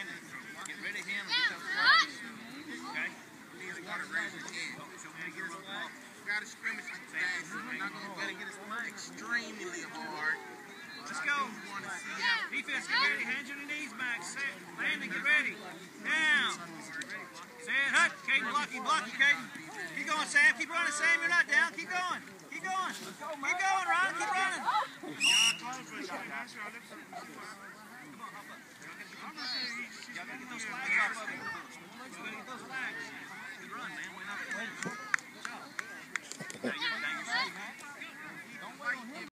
Landon, Landon, get rid of him and. Okay? Got to scrimmage extremely hard. let's go. Defense, get ready. Hands your knees back. Set. Landon, get ready. Down. Set. Hut. Caden, block you. Block you, Caden. Keep going, Sam. Keep running, Sam. You're not down. Keep going. Keep going. Keep going, Ron. Keep running. Thank you.